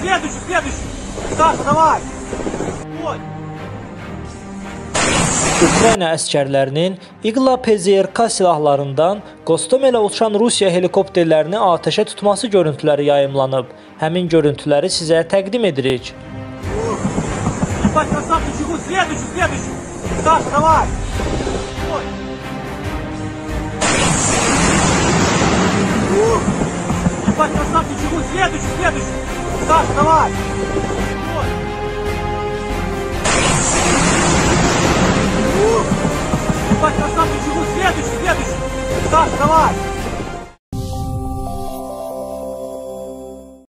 следующий, следующий. Саша, давай. Ой. Ukrayna əskərlərinin İqla PZRK silahlarından Qostomelə uçan Rusiya helikopterlərini atəşə tutması görüntüləri yayımlanıb. Həmin görüntüləri sizə təqdim edirik. Ебать, красавчик, чего? Следующий, следующий. Саша, давай. Ой. Ебать, красавчик, чего? Следующий, следующий. Саша, давай. Ебать, красавчик, чего? Следующий, следующий. Саша, давай.